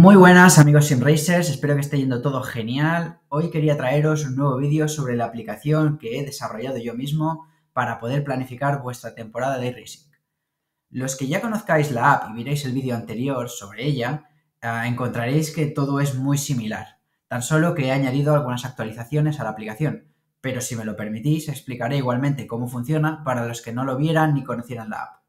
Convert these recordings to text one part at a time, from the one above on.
Muy buenas amigos SimRacers, espero que esté yendo todo genial. Hoy quería traeros un nuevo vídeo sobre la aplicación que he desarrollado yo mismo para poder planificar vuestra temporada de racing. Los que ya conozcáis la app y miréis el vídeo anterior sobre ella, ah, encontraréis que todo es muy similar, tan solo que he añadido algunas actualizaciones a la aplicación, pero si me lo permitís explicaré igualmente cómo funciona para los que no lo vieran ni conocieran la app.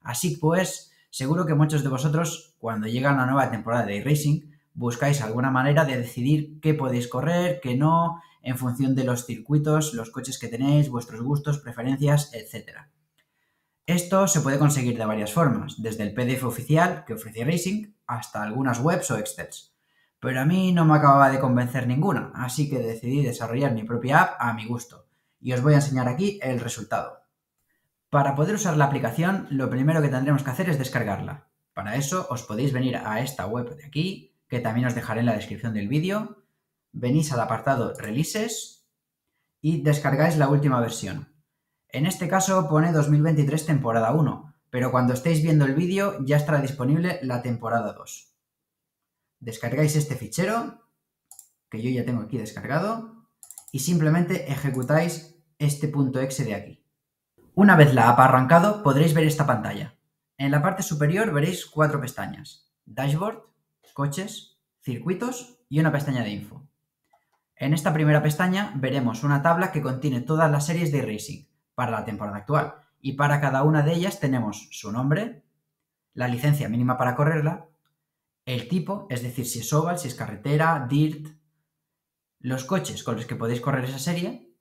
Así pues, Seguro que muchos de vosotros, cuando llega una nueva temporada de racing, buscáis alguna manera de decidir qué podéis correr, qué no, en función de los circuitos, los coches que tenéis, vuestros gustos, preferencias, etc. Esto se puede conseguir de varias formas, desde el PDF oficial que ofrece Racing hasta algunas webs o excels. Pero a mí no me acababa de convencer ninguna, así que decidí desarrollar mi propia app a mi gusto. Y os voy a enseñar aquí el resultado. Para poder usar la aplicación, lo primero que tendremos que hacer es descargarla. Para eso os podéis venir a esta web de aquí, que también os dejaré en la descripción del vídeo. Venís al apartado Releases y descargáis la última versión. En este caso pone 2023 temporada 1, pero cuando estéis viendo el vídeo ya estará disponible la temporada 2. Descargáis este fichero, que yo ya tengo aquí descargado, y simplemente ejecutáis este punto .exe de aquí. Una vez la app arrancado, podréis ver esta pantalla. En la parte superior veréis cuatro pestañas. Dashboard, coches, circuitos y una pestaña de info. En esta primera pestaña veremos una tabla que contiene todas las series de racing para la temporada actual y para cada una de ellas tenemos su nombre, la licencia mínima para correrla, el tipo, es decir, si es oval, si es carretera, dirt, los coches con los que podéis correr esa serie,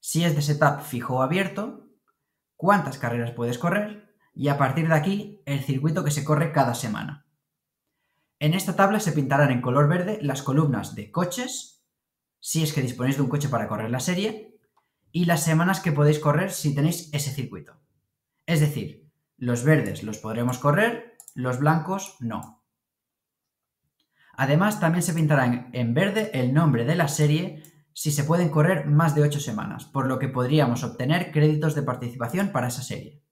si es de setup fijo o abierto, cuántas carreras puedes correr y a partir de aquí el circuito que se corre cada semana. En esta tabla se pintarán en color verde las columnas de coches, si es que disponéis de un coche para correr la serie, y las semanas que podéis correr si tenéis ese circuito. Es decir, los verdes los podremos correr, los blancos no. Además, también se pintará en verde el nombre de la serie si se pueden correr más de 8 semanas, por lo que podríamos obtener créditos de participación para esa serie.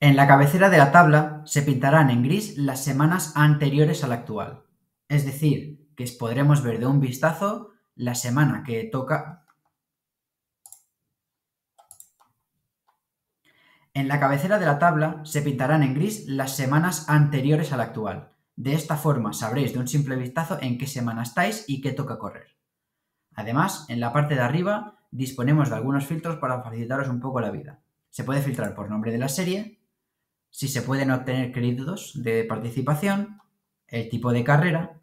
En la cabecera de la tabla se pintarán en gris las semanas anteriores a la actual, es decir, que podremos ver de un vistazo la semana que toca... En la cabecera de la tabla se pintarán en gris las semanas anteriores a la actual. De esta forma sabréis de un simple vistazo en qué semana estáis y qué toca correr. Además, en la parte de arriba disponemos de algunos filtros para facilitaros un poco la vida. Se puede filtrar por nombre de la serie, si se pueden obtener créditos de participación, el tipo de carrera,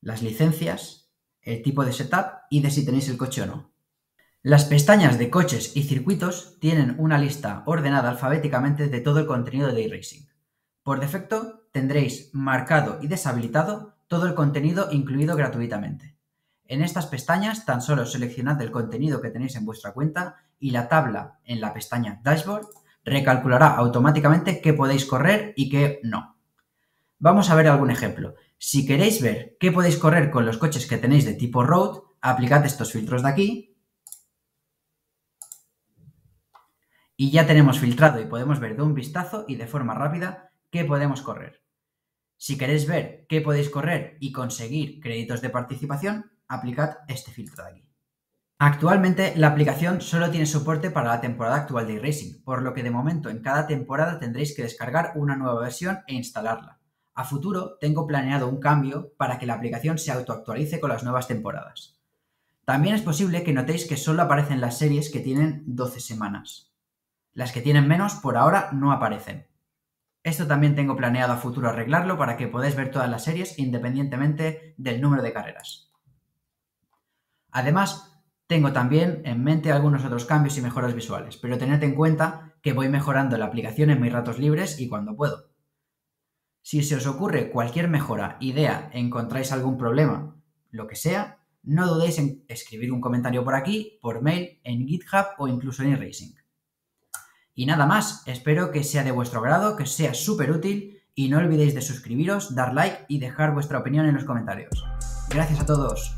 las licencias, el tipo de setup y de si tenéis el coche o no. Las pestañas de coches y circuitos tienen una lista ordenada alfabéticamente de todo el contenido de iRacing. Por defecto tendréis marcado y deshabilitado todo el contenido incluido gratuitamente. En estas pestañas tan solo seleccionad el contenido que tenéis en vuestra cuenta y la tabla en la pestaña Dashboard recalculará automáticamente qué podéis correr y qué no. Vamos a ver algún ejemplo. Si queréis ver qué podéis correr con los coches que tenéis de tipo Road, aplicad estos filtros de aquí y ya tenemos filtrado y podemos ver de un vistazo y de forma rápida qué podemos correr. Si queréis ver qué podéis correr y conseguir créditos de participación, aplicad este filtro de aquí. Actualmente la aplicación solo tiene soporte para la temporada actual de iRacing, por lo que de momento en cada temporada tendréis que descargar una nueva versión e instalarla. A futuro tengo planeado un cambio para que la aplicación se autoactualice con las nuevas temporadas. También es posible que notéis que solo aparecen las series que tienen 12 semanas. Las que tienen menos por ahora no aparecen. Esto también tengo planeado a futuro arreglarlo para que podáis ver todas las series independientemente del número de carreras. Además, tengo también en mente algunos otros cambios y mejoras visuales, pero tened en cuenta que voy mejorando la aplicación en mis ratos libres y cuando puedo. Si se os ocurre cualquier mejora, idea, encontráis algún problema, lo que sea, no dudéis en escribir un comentario por aquí, por mail, en GitHub o incluso en eRacing. Y nada más, espero que sea de vuestro grado, que sea súper útil y no olvidéis de suscribiros, dar like y dejar vuestra opinión en los comentarios. Gracias a todos.